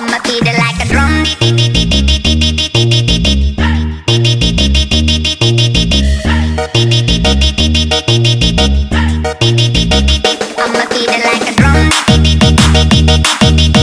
I'ma beat it like a drum. Dee dee dee